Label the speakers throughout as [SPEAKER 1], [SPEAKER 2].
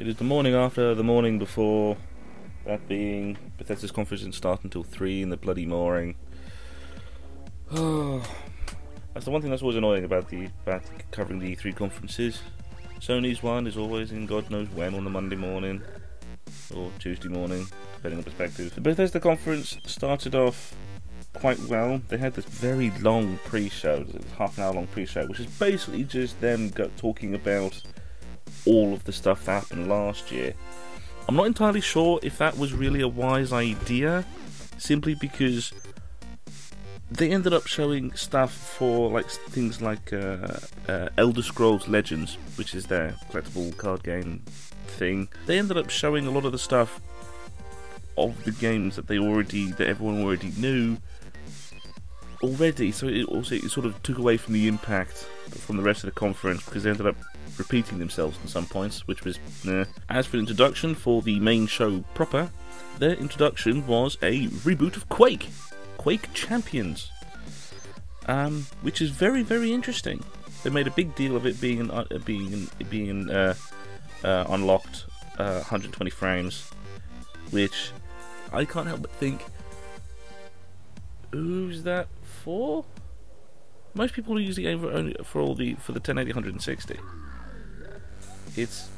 [SPEAKER 1] It is the morning after, the morning before, that being Bethesda's conference didn't start until 3 in the bloody morning. That's the one thing that's always annoying about the about covering the E3 conferences. Sony's one is always in God knows when on a Monday morning or Tuesday morning, depending on perspective. The Bethesda conference started off quite well. They had this very long pre-show, half an hour long pre-show, which is basically just them talking about all of the stuff that happened last year. I'm not entirely sure if that was really a wise idea, simply because they ended up showing stuff for like things like uh, uh, Elder Scrolls Legends, which is their collectible card game thing. They ended up showing a lot of the stuff of the games that they already that everyone already knew already. So it also it sort of took away from the impact from the rest of the conference because they ended up repeating themselves at some points, which was nah. As for the introduction for the main show proper, their introduction was a reboot of Quake, Quake Champions, um, which is very very interesting. They made a big deal of it being uh, being being uh, uh, unlocked uh, 120 frames, which I can't help but think, who's that for? Most people use the game for only for all the for the 1080 160. It's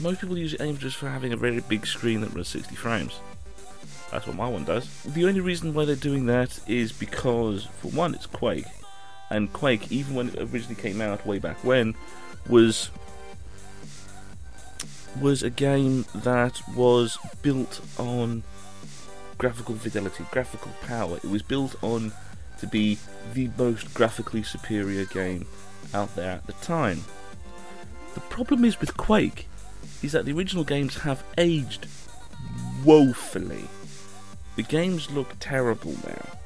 [SPEAKER 1] most people use aim just for having a very big screen that runs 60 frames. That's what my one does. The only reason why they're doing that is because, for one, it's Quake, and Quake, even when it originally came out way back when, was was a game that was built on graphical fidelity, graphical power. It was built on to be the most graphically superior game out there at the time. The problem is with Quake is that the original games have aged woefully. The games look terrible now.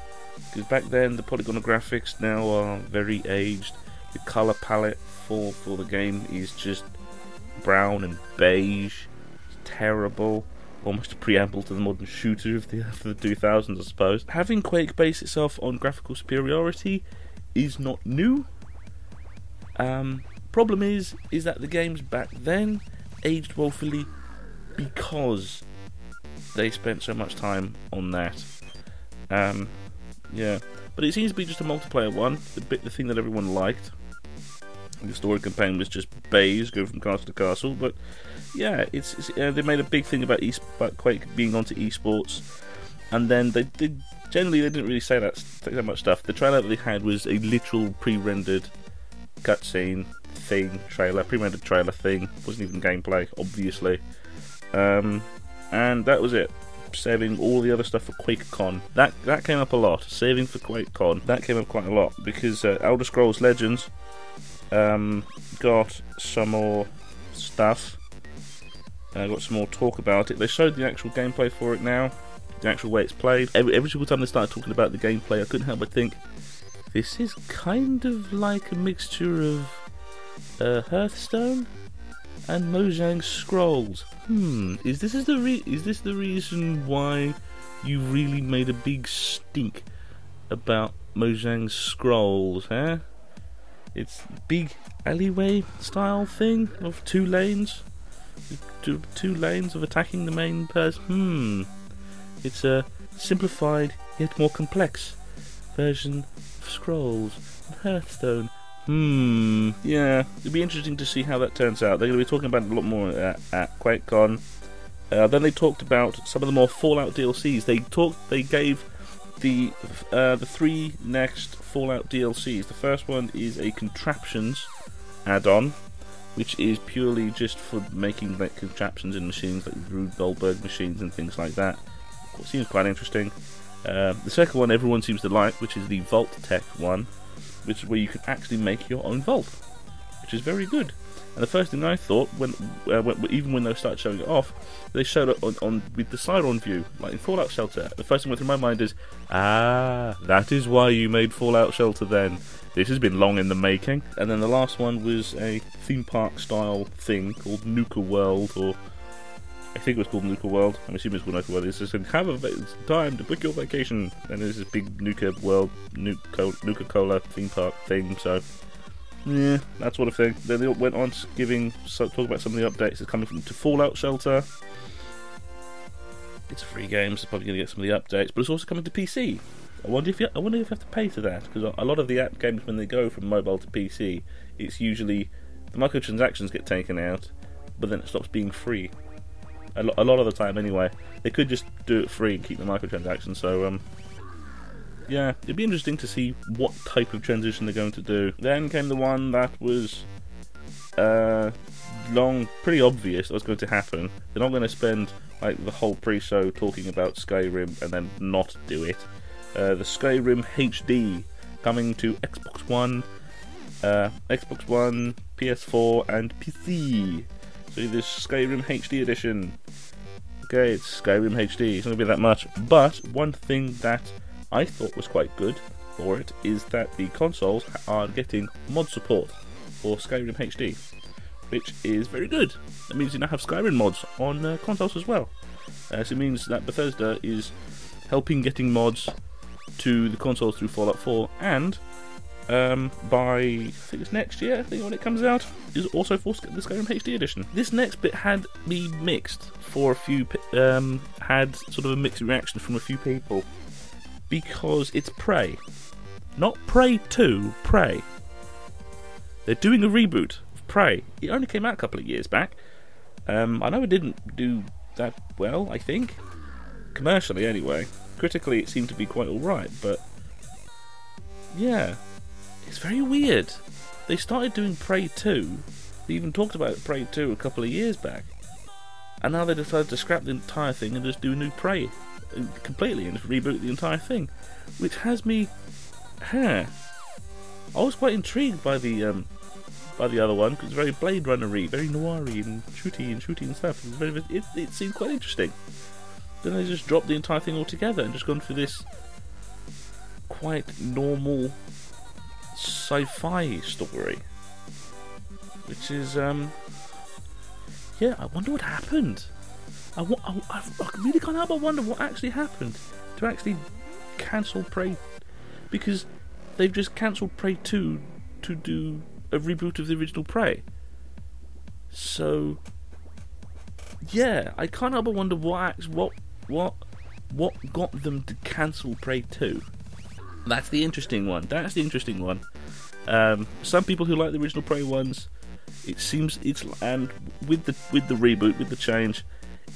[SPEAKER 1] Because back then the polygonal graphics now are very aged. The color palette for, for the game is just brown and beige. It's terrible. Almost a preamble to the modern shooter of the, of the 2000s, I suppose. Having Quake base itself on graphical superiority is not new. Um, problem is, is that the games back then aged woefully because they spent so much time on that. Um, yeah, but it seems to be just a multiplayer one. The bit, the thing that everyone liked. The story campaign was just bays, go from castle to castle. But yeah, it's, it's uh, they made a big thing about, e- about Quake being onto esports, and then they did. Generally, they didn't really say that that much stuff. The trailer that they had was a literal pre-rendered cutscene thing trailer, pre-rendered trailer thing. wasn't even gameplay, obviously. Um, and that was it. Saving all the other stuff for QuakeCon. That that came up a lot. Saving for QuakeCon. That came up quite a lot because uh, Elder Scrolls Legends um, got some more stuff. Uh, got some more talk about it. They showed the actual gameplay for it now, the actual way it's played. Every, every single time they started talking about the gameplay, I couldn't help but think this is kind of like a mixture of uh, Hearthstone and Mojang Scrolls. Hmm, is this is the re- is this the reason why you really made a big stink about Mojang Scrolls, huh? It's big alleyway style thing of two lanes, two, two lanes of attacking the main person. Hmm, it's a simplified yet more complex version of Scrolls and Hearthstone. Hmm. Yeah, it'd be interesting to see how that turns out. They're going to be talking about it a lot more at, at QuakeCon. Uh, then they talked about some of the more Fallout DLCs. They talked. They gave the uh, the three next Fallout DLCs. The first one is a contraptions add-on, which is purely just for making like contraptions in machines like Rube Goldberg machines and things like that. Seems quite interesting. Uh, the second one everyone seems to like, which is the Vault-Tec one, which is where you can actually make your own vault, which is very good. And the first thing I thought, when, uh, when even when they started showing it off, they showed it on, on with the side-on view, like in Fallout Shelter. The first thing that went through my mind is, ah, that is why you made Fallout Shelter. Then this has been long in the making. And then the last one was a theme park style thing called Nuka World, or I think it was called Nuka World. I'm assuming it's called Nuka World. It's just have a time to book your vacation. And there's this big Nuka World, Nuka Nuka Cola theme park thing. So Yeah, that sort of thing. Then they went on to giving so, talk about some of the updates It's coming from to Fallout Shelter. It's a free game, so probably going to get some of the updates, but it's also coming to PC. I wonder if you, I wonder if you have to pay for that because a lot of the app games when they go from mobile to PC, it's usually the microtransactions get taken out, but then it stops being free. A, lo- a lot of the time, anyway. They could just do it free and keep the microtransactions. So, um, yeah, it'd be interesting to see what type of transition they're going to do. Then came the one that was uh, long, pretty obvious that was going to happen. They're not going to spend like the whole pre-show talking about Skyrim and then not do it. Uh, the Skyrim HD coming to Xbox One, uh, Xbox One, PS4, and PC. So this Skyrim HD edition. Okay, it's Skyrim HD. It's not gonna be that much, but one thing that I thought was quite good for it is that the consoles are getting mod support for Skyrim HD, which is very good. That means you now have Skyrim mods on uh, consoles as well. Uh, so it means that Bethesda is helping getting mods to the consoles through Fallout 4, and um, by I think it's next year. I think when it comes out is also for the Skyrim HD edition. This next bit had me mixed for a few. Um, had sort of a mixed reaction from a few people because it's Prey, not Prey Two. Prey. They're doing a reboot of Prey. It only came out a couple of years back. Um, I know it didn't do that well. I think commercially, anyway. Critically, it seemed to be quite alright, but yeah, it's very weird. They started doing Prey 2. They even talked about Prey 2 a couple of years back. And now they decided to scrap the entire thing and just do a new Prey uh, completely and just reboot the entire thing. Which has me. Huh. I was quite intrigued by the um, by the other one because it's very Blade Runnery, very noiry and shooty and shooty and stuff. It, very, it, it seemed quite interesting. Then they just dropped the entire thing altogether and just gone for this quite normal sci-fi story, which is um, yeah. I wonder what happened. I, I, I really can't help but wonder what actually happened to actually cancel Prey, because they've just cancelled Prey two to do a reboot of the original Prey. So yeah, I can't help but wonder what what what what got them to cancel Prey two. That's the interesting one. That's the interesting one. Um, some people who like the original Prey ones, it seems it's and with the with the reboot with the change,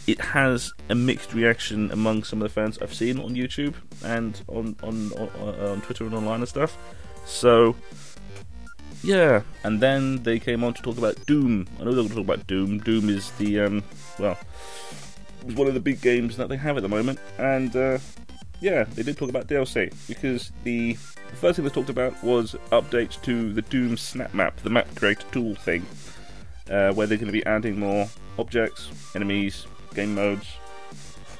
[SPEAKER 1] it has a mixed reaction among some of the fans I've seen on YouTube and on on on, on Twitter and online and stuff. So yeah, and then they came on to talk about Doom. I know they're going to talk about Doom. Doom is the um, well, one of the big games that they have at the moment, and uh, yeah, they did talk about DLC because the, first thing they talked about was updates to the Doom Snap Map, the map creator tool thing, uh, where they're going to be adding more objects, enemies, game modes,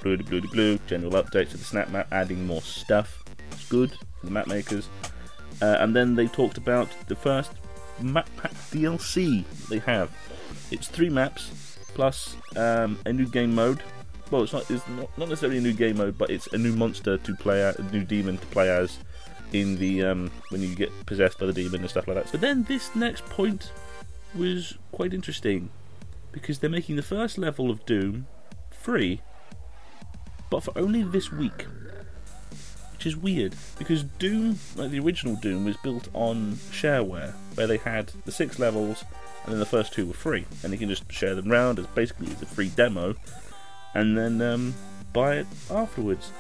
[SPEAKER 1] blue blue blue, general updates to the Snap Map, adding more stuff. It's good for the map makers. Uh, and then they talked about the first map pack DLC they have. It's three maps plus um, a new game mode well, it's not it's not, not necessarily a new game mode, but it's a new monster to play as, a new demon to play as in the um, when you get possessed by the demon and stuff like that. But then this next point was quite interesting because they're making the first level of Doom free, but for only this week. Which is weird because Doom, like the original Doom, was built on shareware, where they had the six levels and then the first two were free, and you can just share them around as basically it's a free demo and then um, buy it afterwards.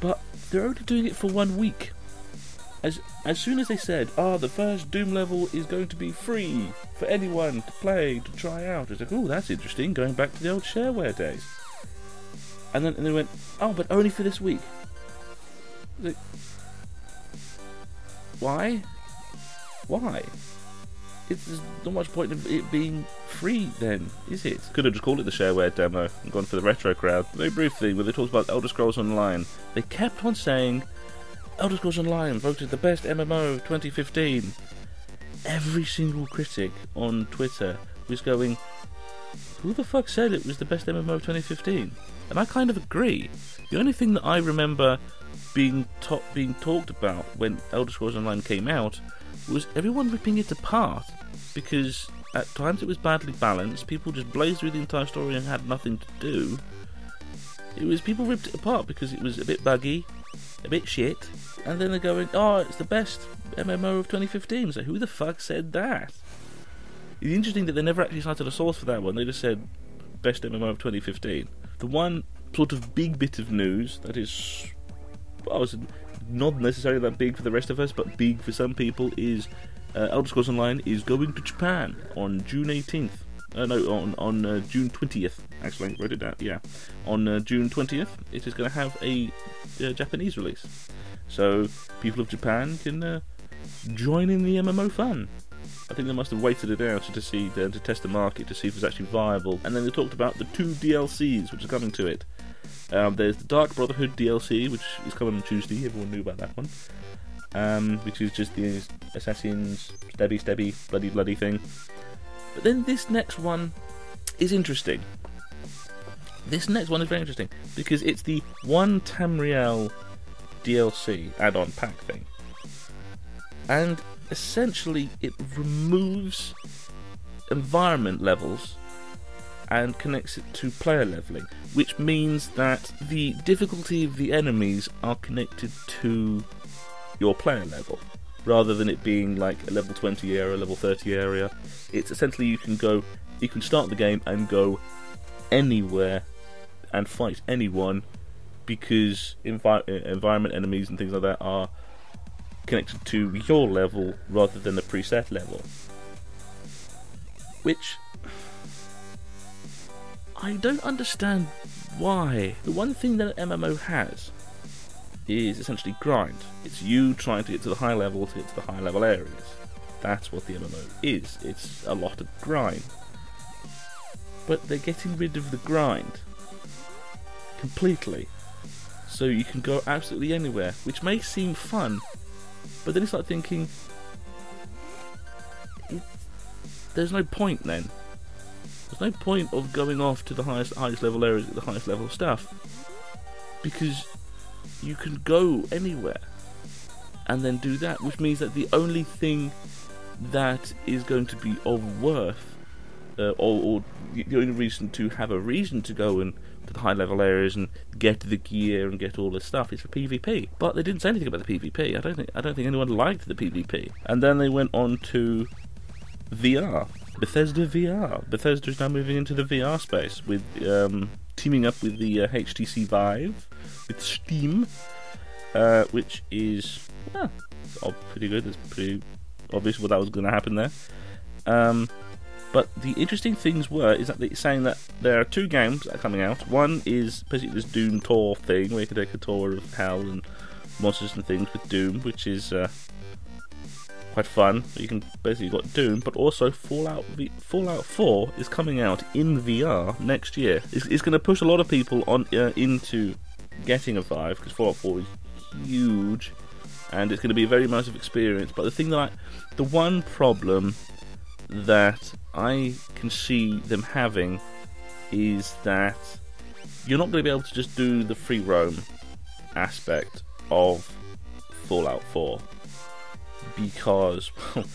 [SPEAKER 1] But they're only doing it for one week. As as soon as they said, "Ah, oh, the first Doom level is going to be free for anyone to play to try out," it's like, "Oh, that's interesting." Going back to the old shareware days. And then and they went, "Oh, but only for this week." Like, why? Why? It's there's not much point in it being free then, is it? Could have just called it the shareware demo and gone for the retro crowd. Very briefly, when they talked about Elder Scrolls Online, they kept on saying Elder Scrolls Online voted the best MMO of 2015. Every single critic on Twitter was going, Who the fuck said it was the best MMO of 2015? And I kind of agree. The only thing that I remember being, to- being talked about when Elder Scrolls Online came out was everyone ripping it apart because at times it was badly balanced. People just blazed through the entire story and had nothing to do. It was people ripped it apart because it was a bit buggy, a bit shit, and then they're going, "Oh, it's the best MMO of 2015." So who the fuck said that? It's interesting that they never actually cited a source for that one. They just said best MMO of 2015. The one sort of big bit of news that is, well, it's not necessarily that big for the rest of us, but big for some people is uh, Elder Scrolls Online is going to Japan on June 18th. Uh, no, on on uh, June 20th. Actually, wrote it down. Yeah, on uh, June 20th, it is going to have a uh, Japanese release, so people of Japan can uh, join in the MMO fun. I think they must have waited it out to see to, to test the market to see if it's actually viable. And then they talked about the two DLCs which are coming to it. Um, there's the Dark Brotherhood DLC, which is coming on Tuesday. Everyone knew about that one. Um, which is just the assassins, stabby, stabby, bloody, bloody thing. But then this next one is interesting. This next one is very interesting because it's the one Tamriel DLC add-on pack thing, and essentially it removes environment levels and connects it to player leveling, which means that the difficulty of the enemies are connected to your player level rather than it being like a level 20 area, level 30 area. It's essentially you can go, you can start the game and go anywhere and fight anyone because envi- environment enemies and things like that are connected to your level rather than the preset level. Which I don't understand why. The one thing that an MMO has is essentially grind. It's you trying to get to the high level to get to the high level areas. That's what the MMO is. It's a lot of grind. But they're getting rid of the grind completely. So you can go absolutely anywhere, which may seem fun, but then you start thinking, there's no point then. There's no point of going off to the highest highest level areas, at the highest level stuff, because you can go anywhere and then do that, which means that the only thing that is going to be of worth, uh, or, or the only reason to have a reason to go and to the high level areas and get the gear and get all this stuff is for PvP. But they didn't say anything about the PvP. I don't think I don't think anyone liked the PvP. And then they went on to VR. Bethesda VR. Bethesda is now moving into the VR space with um, teaming up with the uh, HTC Vive with Steam, uh, which is yeah, pretty good. It's pretty obvious what that was going to happen there. Um, but the interesting things were is that they're saying that there are two games that are coming out. One is basically this Doom tour thing where you can take a tour of hell and monsters and things with Doom, which is uh, quite fun. You can basically got Doom, but also Fallout v- Fallout 4 is coming out in VR next year. It's, it's going to push a lot of people on uh, into getting a Vive because Fallout 4 is huge, and it's going to be a very immersive experience. But the thing that I, the one problem that I can see them having is that you're not going to be able to just do the free roam aspect of Fallout 4 because well,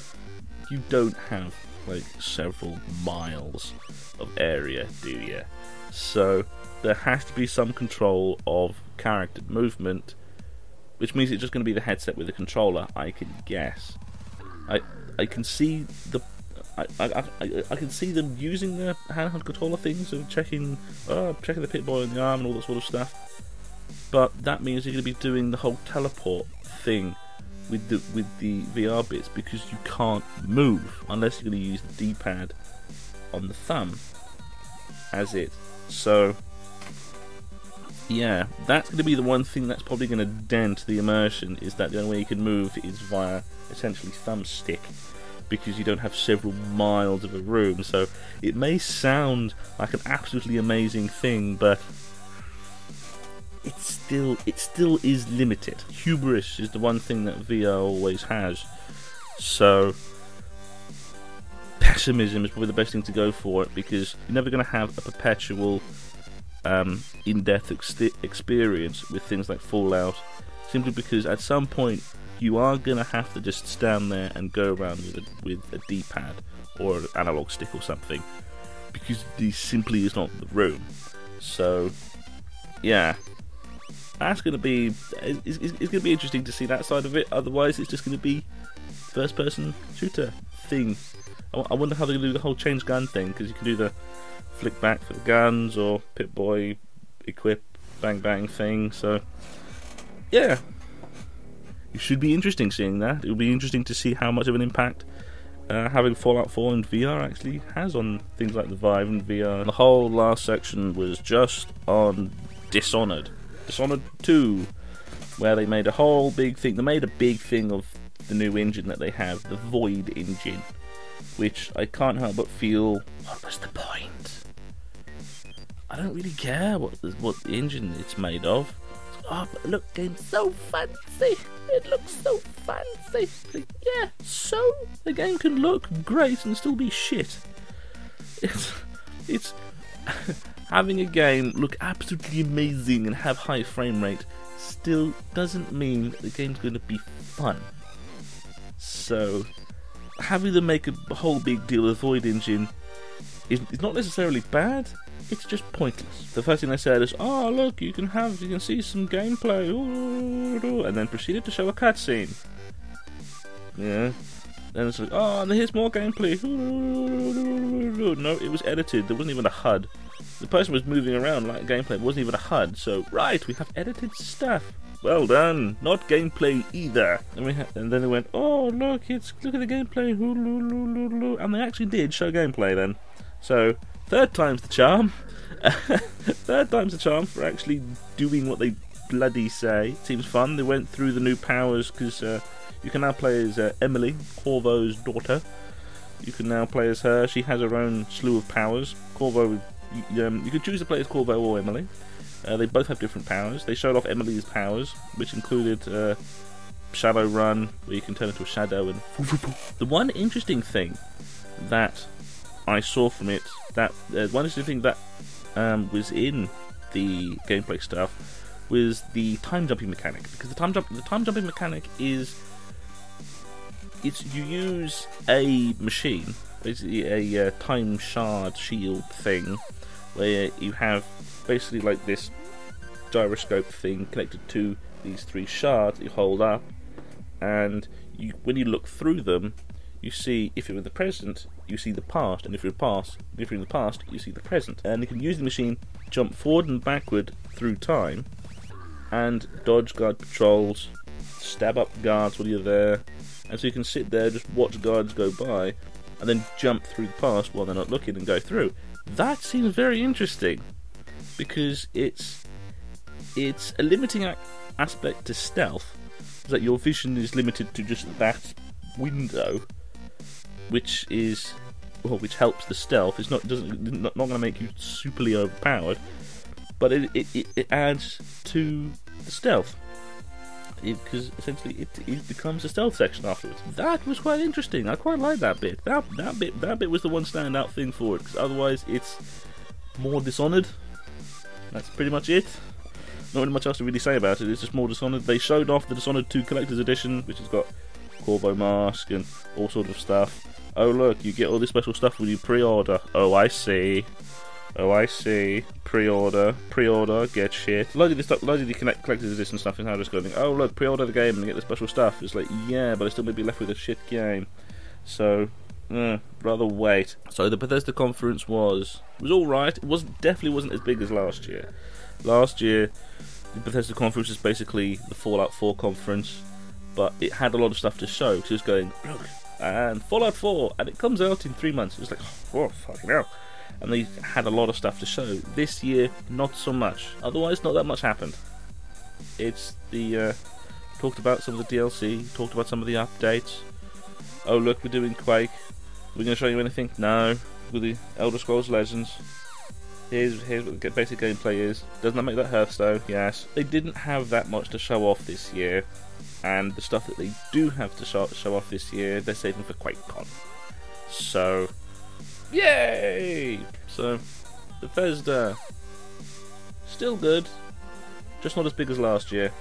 [SPEAKER 1] you don't have like several miles of area, do you? So there has to be some control of character movement, which means it's just going to be the headset with the controller. I can guess. I I can see the. I, I, I, I can see them using the handheld controller things of checking uh, checking the Pip-Boy in the arm and all that sort of stuff. But that means you're going to be doing the whole teleport thing with the with the VR bits because you can't move unless you're going to use the D-pad on the thumb as it. So yeah, that's going to be the one thing that's probably going to dent the immersion. Is that the only way you can move is via essentially thumbstick because you don't have several miles of a room. So it may sound like an absolutely amazing thing, but it still it still is limited. Hubris is the one thing that VR always has. So pessimism is probably the best thing to go for it because you're never going to have a perpetual um, in-depth ex- experience with things like Fallout, simply because at some point you are gonna have to just stand there and go around with a, with a D-pad or an analog stick or something because this simply is not the room. So, yeah, that's gonna be it's, it's, it's gonna be interesting to see that side of it. Otherwise, it's just gonna be first-person shooter thing. I, I wonder how they're gonna do the whole change gun thing because you can do the flick back for the guns or Pip-Boy equip bang bang thing. So, yeah, it should be interesting seeing that. It will be interesting to see how much of an impact uh, having Fallout 4 and VR actually has on things like the Vive and VR. The whole last section was just on Dishonored. Dishonored 2, where they made a whole big thing. They made a big thing of the new engine that they have, the Void engine, which I can't help but feel what was the point? I don't really care what what the engine it's made of. Oh, but look, game's so fancy. It looks so fancy. Yeah, so the game can look great and still be shit. It's it's having a game look absolutely amazing and have high frame rate still doesn't mean the game's going to be fun. So having them make a whole big deal of Void Engine is, not necessarily bad it's just pointless. The first thing they said is, "Oh, look, you can have, you can see some gameplay," and then proceeded to show a cutscene. Yeah. Then it's like, "Oh, and here's more gameplay." No, it was edited. There wasn't even a HUD. The person was moving around like gameplay. It wasn't even a HUD. So, right, we have edited stuff. Well done. Not gameplay either. And, we and then they went, "Oh, look, it's look at the gameplay." And they actually did show gameplay then. So Third time's the charm. Third time's the charm for actually doing what they bloody say. Seems fun. They went through the new powers because uh, you can now play as uh, Emily, Corvo's daughter. You can now play as her. She has her own slew of powers. Corvo, um, you can choose to play as Corvo or Emily. Uh, they both have different powers. They showed off Emily's powers, which included uh, Shadow Run, where you can turn into a shadow. And the one interesting thing that I saw from it that uh, one interesting thing that um, was in the gameplay stuff was the time jumping mechanic because the time jump the time jumping mechanic is it's you use a machine basically a uh, time shard shield thing where you have basically like this gyroscope thing connected to these three shards you hold up and you, when you look through them you see if you're in the present you see the past, and if you're past, if you're in the past, you see the present. And you can use the machine jump forward and backward through time, and dodge guard patrols, stab up guards while you're there, and so you can sit there just watch guards go by, and then jump through the past while they're not looking and go through. That seems very interesting because it's it's a limiting aspect to stealth is that your vision is limited to just that window which is well, which helps the stealth. It's not doesn't not, not going to make you superly overpowered, but it it, it adds to the stealth because essentially it, it becomes a stealth section afterwards. That was quite interesting. I quite like that bit. That that bit that bit was the one standout thing for it because otherwise it's more dishonored. That's pretty much it. Not really much else to really say about it. It's just more dishonored. They showed off the Dishonored 2 Collector's Edition, which has got Corvo mask and all sort of stuff. Oh look, you get all this special stuff when you pre-order. Oh, I see. Oh, I see. Pre-order, pre-order, get shit. Loads of the stuff, loads of the connect, collector's edition stuff is now just going. Oh look, pre-order the game and get the special stuff. It's like, yeah, but I still may be left with a shit game. So, rather wait. So the Bethesda conference was was all right. It was definitely wasn't as big as last year. Last year, the Bethesda conference was basically the Fallout 4 conference, but it had a lot of stuff to show. So it was going, look, and Fallout 4, and it comes out in three months. It's like, oh, fucking hell. And they had a lot of stuff to show. This year, not so much. Otherwise, not that much happened. It's the. Uh, talked about some of the DLC, talked about some of the updates. Oh, look, we're doing Quake. We're going to show you anything? No. With the Elder Scrolls Legends. Here's, here's what the basic gameplay is. Doesn't that make that Hearthstone? Yes. They didn't have that much to show off this year and the stuff that they do have to show, show off this year, they're saving for QuakeCon. So, Yay! So, Bethesda. Still good, just not as big as last year.